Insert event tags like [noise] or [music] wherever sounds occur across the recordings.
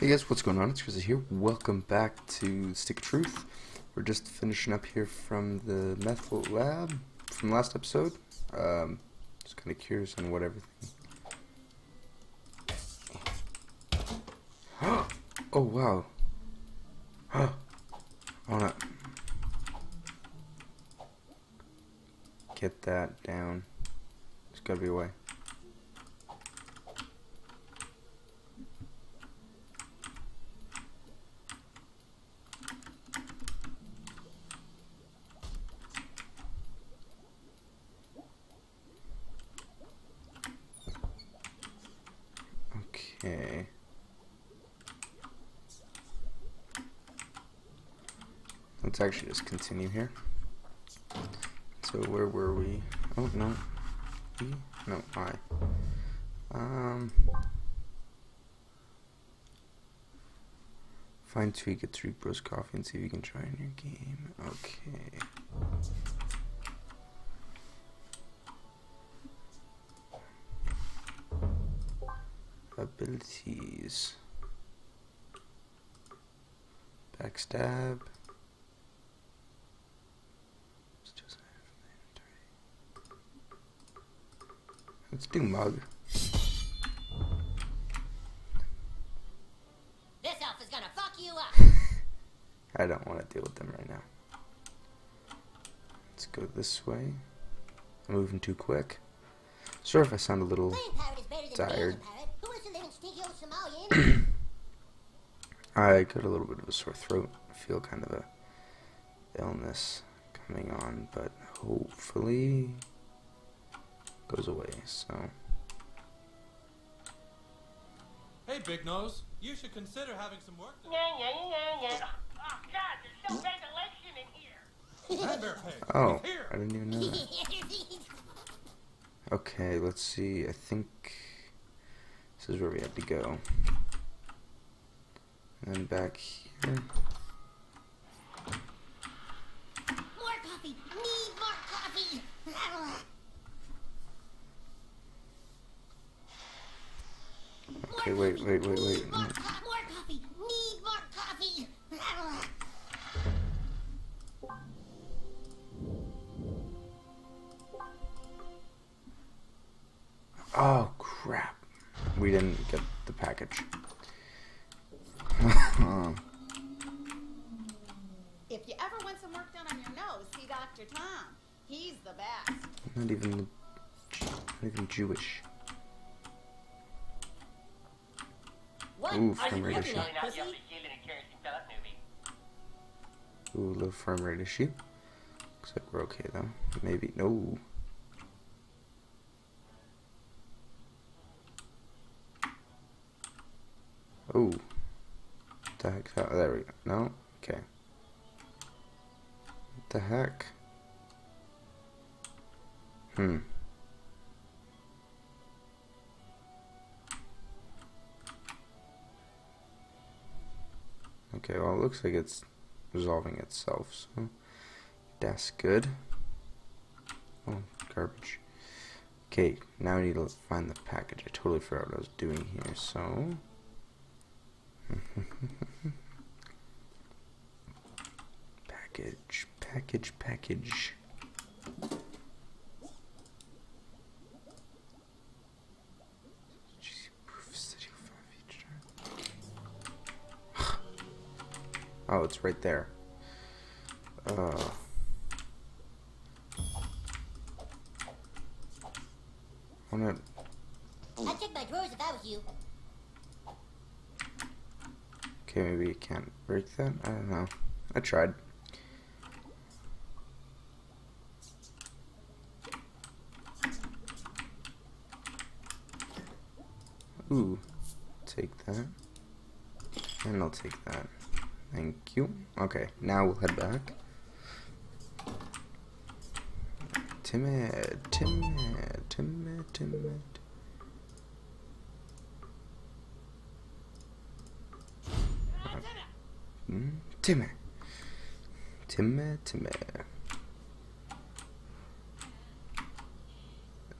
Hey guys, what's going on? It's Chris here. Welcome back to Stick of Truth. We're just finishing up here from the meth lab from last episode. Um, just kind of curious on what everything. [gasps] oh wow! [gasps] I wanna get that down. There's gotta be a way. Okay. Let's actually just continue here. So where were we? Oh no. E? No, I. Um Find Tweek at Tweek Bros Coffee and see if you can try in your game. Okay. Abilities. Backstab. Let's do mug. This elf is gonna fuck you up. [laughs] I don't want to deal with them right now. Let's go this way. I'm moving too quick. Sorry if I sound a little Playing pirate is better than tired. [clears throat] I got a little bit of a sore throat. I feel kind of a illness coming on, but hopefully goes away. So Hey, Big Nose, you should consider having some work done. Oh, God, there's no ventilation in here. That bear pig. oh, He's. I didn't even know that. [laughs] Okay, let's see. I think this is where we had to go. And back here. more coffee. Need more coffee. Okay, wait, wait, wait, wait. More, co- more coffee. Need more coffee. Oh crap! We didn't get the package. If you ever want some work done on your nose, see Dr. Tom. He's the best. not even, not even Jewish. What? Ooh, Are frame you rate issue. Really not pussy? the Jalen and Kerosene Philip movie. Ooh, low frame rate issue. Looks like we're okay though. Maybe no. Oh, what the heck? Oh, there we go. No, okay. What the heck? Hmm. Okay, well, it looks like it's resolving itself, so that's good. Oh, garbage. Okay, now we need to find the package. I totally forgot what I was doing here, so. [laughs] package, package, package. Jeez, proof city five each time. Oh, it's right there. Uh. Wanna I'd check my drawers if I was you. Okay, maybe you can't break that. I don't know. I tried. Ooh, take that. And I'll take that. Thank you. Okay, now we'll head back. Timid, timid, timid, timid. Mm, Timmy. Timmy, Timmy.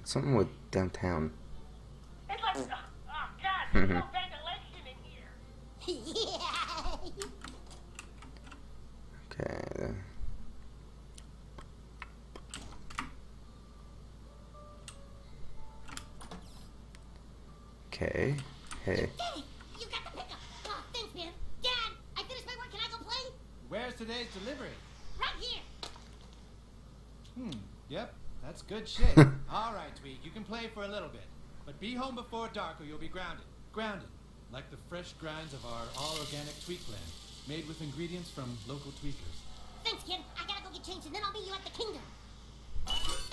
Something with downtown. It's like, oh, oh God, [laughs] there's no ventilation in here. yeah. [laughs] Okay. Hey. Daddy, you got the pickup. Oh, thanks, man. Dad, I finished my work. Can I go play? Where's today's delivery? Right here. Hmm. Yep. That's good shit. [laughs] All right, Tweek. You can play for a little bit, but be home before dark, or you'll be grounded. Grounded, like the fresh grinds of our all-organic Tweak blend, made with ingredients from local tweakers. Thanks, kid. I gotta go get changed, and then I'll meet you at the kingdom.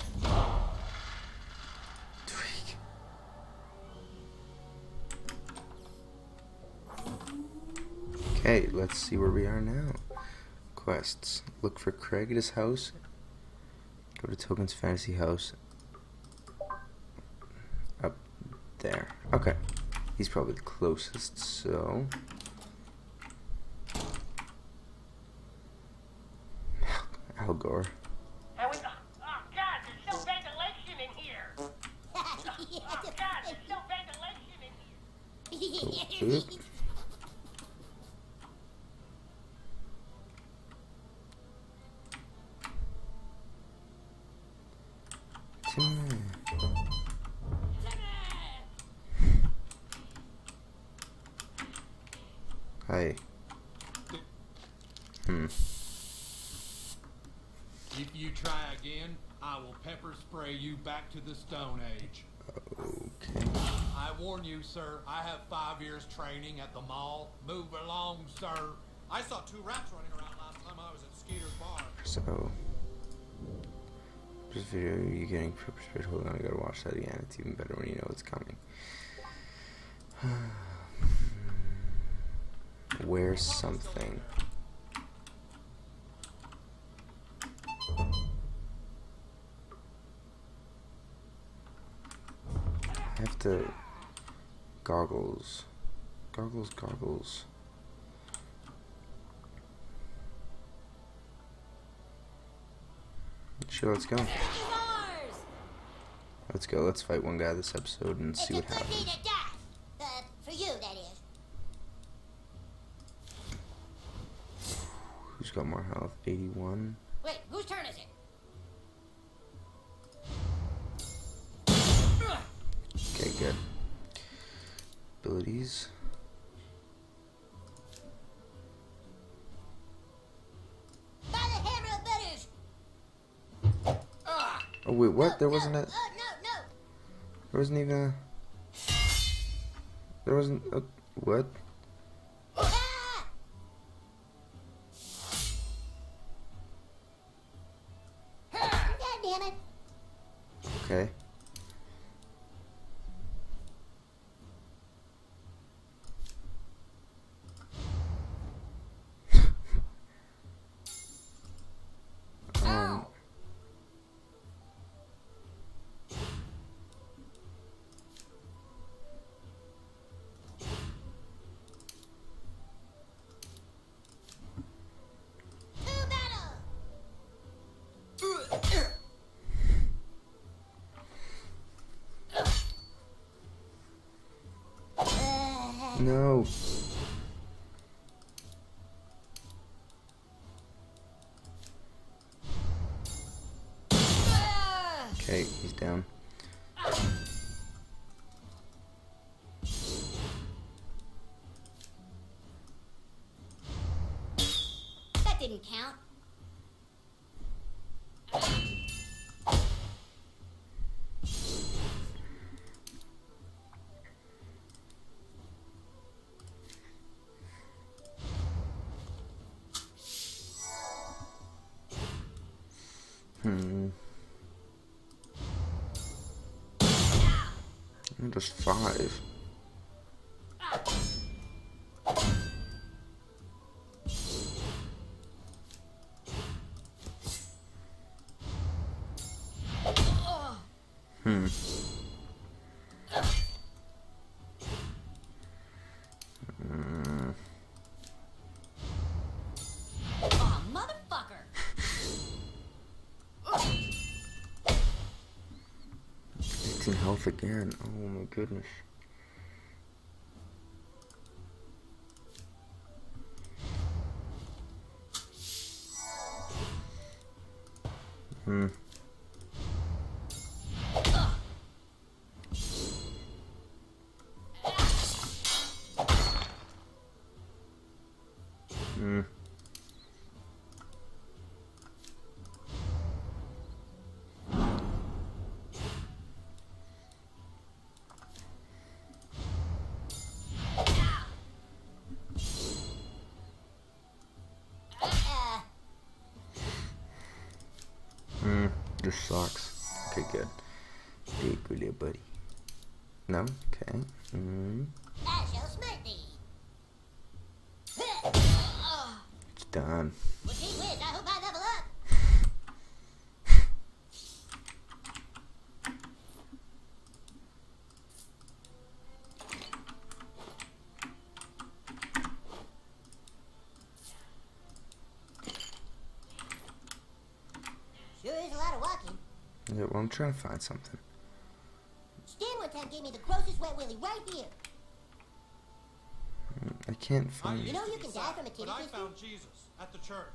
Okay, let's see where we are now. Quests. Look for Craig at his house. Go to Token's Fantasy House. Up there. Okay. He's probably the closest, so. Al Gore. And [laughs] we, oh, oh, God, there's no ventilation in here. Oh, God, there's no ventilation in here. Oop. Timmy. Hi. Hmm. If you try again, I will pepper spray you back to the Stone Age. Okay. I warn you, sir, I have five years training at the mall. Move along, sir. I saw two rats running around last time I was at Skeeter's bar. So. This video, you getting sprayed? Hold on, I gotta watch that again. It's even better when you know it's coming. [sighs] Where's something? Have to. Goggles. Goggles, goggles. Sure, let's go. Let's go. Let's fight one guy this episode and see what it's a good day happens. Uh, for you, that is. Who's got more health? 81. Wait, whose turn is it? Abilities. By the hammer of butters. Oh wait, what? There wasn't a. Oh, no, no. There wasn't even a. There wasn't a. What? Okay, he's down. That didn't count. Hmm. Just five. Hmm. Again. Oh my goodness. This sucks. Okay, good. Hey, good little buddy. No? Okay. Mm-hmm. Smite. It's done. Well, gee whiz, I hope I level up. Sure is a lot of walking. Yeah, well, I'm trying to find something. Stan one time gave me the grossest wet willy right here. I can't I find You used know you be can die sad, from a titty But I twister? found Jesus at the church.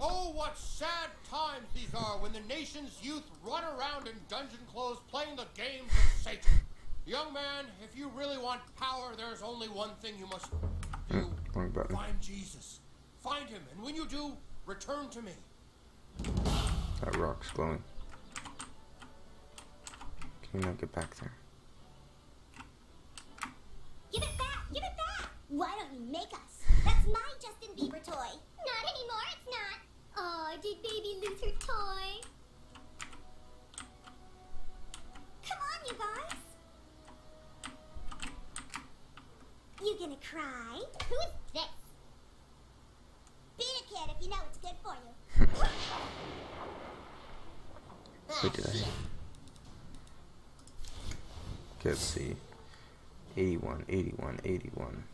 Oh, what sad times these are when the nation's youth run around in dungeon clothes playing the games of Satan. Young man, if you really want power, there's only one thing you must do. Wrong button. Find Jesus. Find him, and when you do, return to me. That rock's glowing. Can you not get back there? Give it back! Give it back! Why don't you make us? That's my Justin Bieber toy. Not anymore, it's not. Oh, did baby lose her toy? Come on, you guys. You gonna cry? Who is this? Beat a kid if you know it's good for you. Wait, did I? Okay, let's see. 81, 81, 81.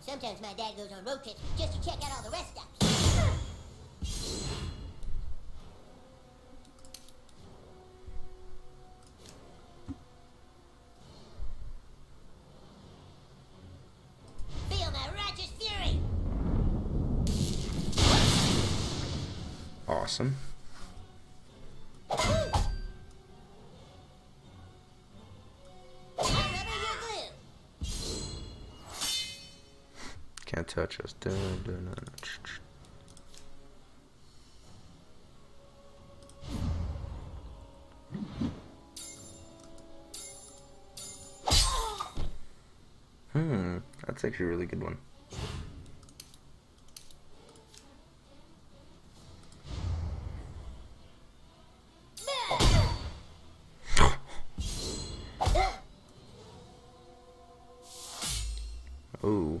Sometimes my dad goes on road trips just to check out all the rest stops. Feel my righteous fury! Awesome. Touch us. Dun, dun, dun. Hmm, that's actually a really good one. [gasps] Oh.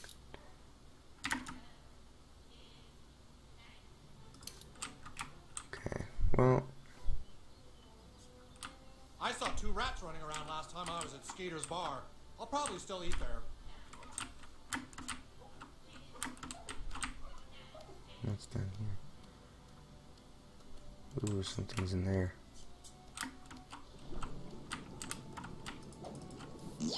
Well, I saw two rats running around last time I was at Skeeter's bar. I'll probably still eat there. what's down here? Ooh, something's in there. You!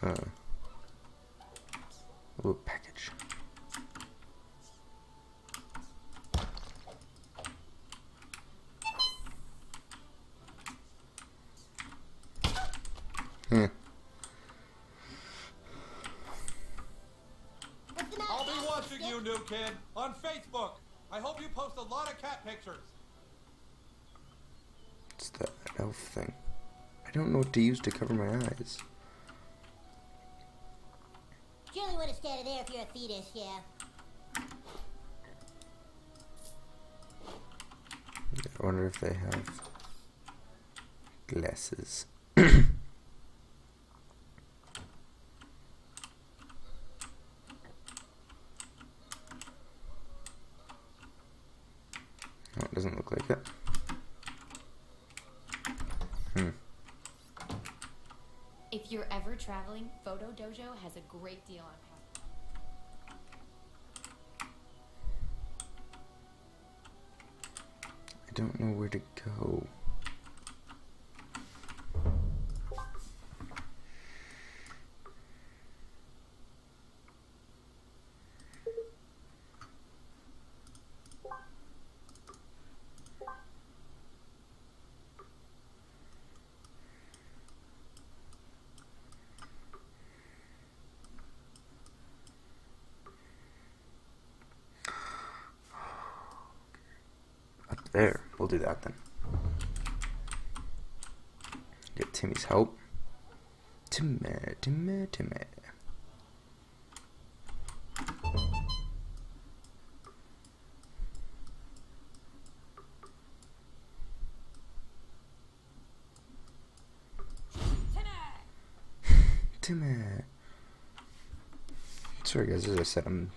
Huh. Ooh, package. Hmm. What's the matter? I'll be Cat? watching you, new kid, on Facebook. I hope you post a lot of cat pictures. It's the elf thing. I don't know what to use to cover my eyes. Surely would to stay out of there if you're a fetus, yeah. I wonder if they have glasses. [clears throat] Oh, it doesn't look like it. Hmm. If you're ever traveling, Photo Dojo has a great deal on. I don't know where to go. Up there. We'll do that then. Get Timmy's help. Timmy, Timmy, Timmy. [laughs] Timmy. Sorry guys, as I said, I'm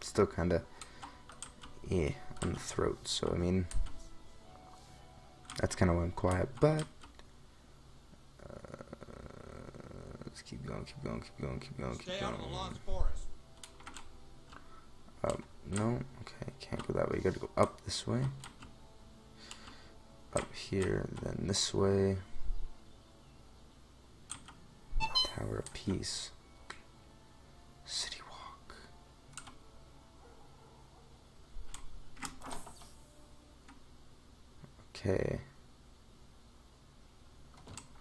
still kind of yeah on the throat, so I mean that's kind of why I'm quiet. But uh, let's keep going, keep going, keep going, keep going, keep Stay going. out of the Lost Forest. Um, no, okay, can't go that way. You gotta go up this way. Up here, then this way. Tower of Peace. Okay.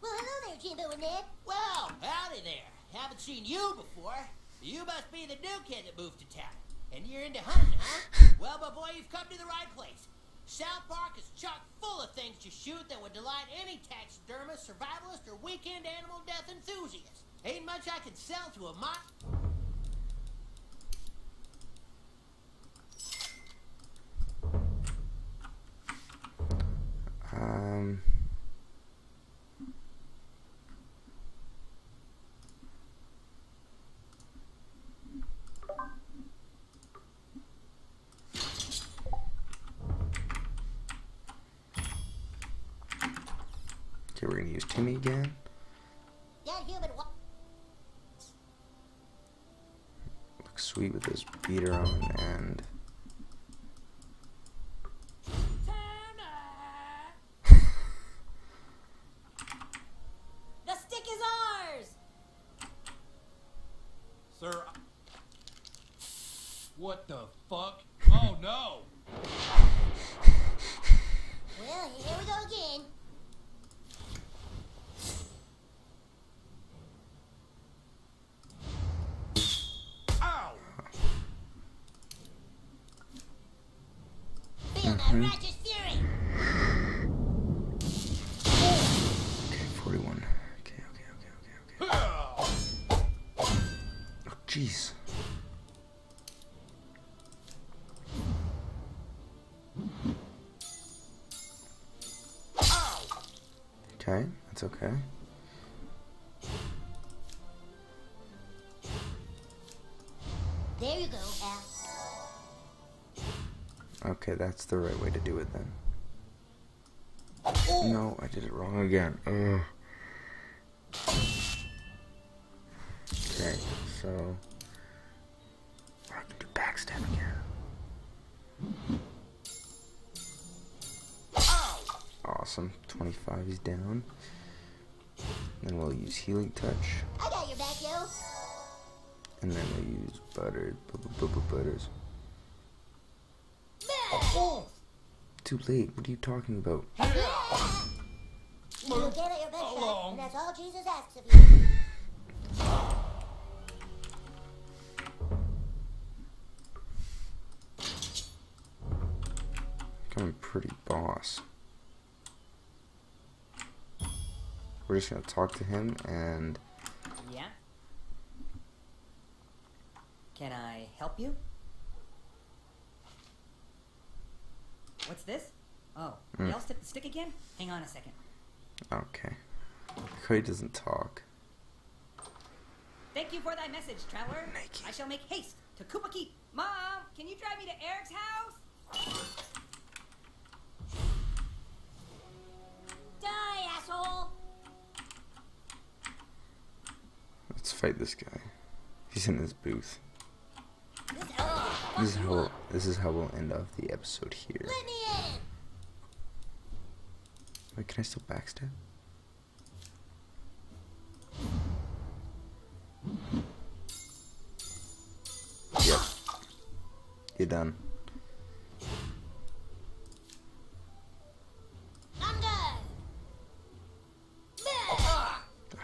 Well, hello there, Jimbo and Ned. Well, howdy there. Haven't seen you before. You must be the new kid that moved to town. And you're into hunting, huh? [laughs] well, my boy, you've come to the right place. South Park is chock full of things to shoot that would delight any taxidermist, survivalist, or weekend animal death enthusiast. Ain't much I can sell to a mock. Um. Okay, we're gonna use Timmy again. Looks sweet with this beater on and The stick is ours! Sir. I- What the fuck? Oh no! Well, here we go again. Ow! Feel that righteous fury. okay, forty-one. Okay, okay, okay, okay, okay. Ow! Oh, jeez. Okay, that's okay. There you go, Al. Okay, that's the right way to do it then. Oh. No, I did it wrong again. Ugh. So I can do backstab again. Awesome. 25 is down. Then we'll use healing touch. I got your back, yo. And then we'll use butter. bu- bu- bu- bu- Butters. Oh! Too late. What are you talking about? You get at your best shot, and that's all Jesus asks of you. [laughs] pretty boss. We're just gonna talk to him and Yeah? Can I help you? What's this? Oh, Mm. y'all stick the stick again? Hang on a second. Okay. Cody doesn't talk. Thank you for thy message, traveler. I shall make haste to Kupa Keep. Mom, can you drive me to Eric's house? Die, asshole! Let's fight this guy. He's in his booth. This is how this is how we'll end off the episode here. Let me in! Wait, can I still backstab? Yep. You're done.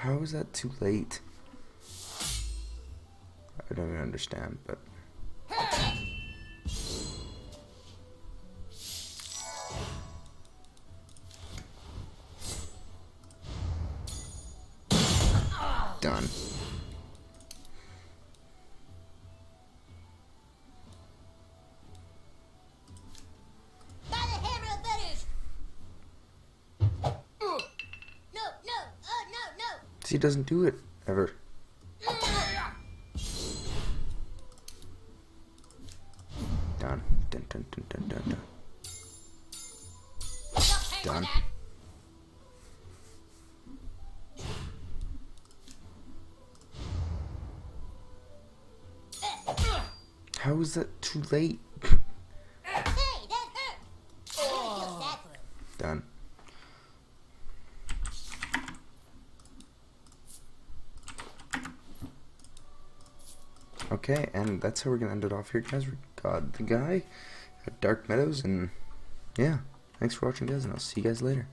How is that too late? I don't even understand, but doesn't do it ever. Done. Dun, dun, dun, dun, dun, dun. Done. How is that too late? Hey, that hurt! I really feel sad for him. Done. Okay, and that's how we're gonna end it off here, guys. We got the guy, got Dark Meadows, and yeah. Thanks for watching, guys, and I'll see you guys later.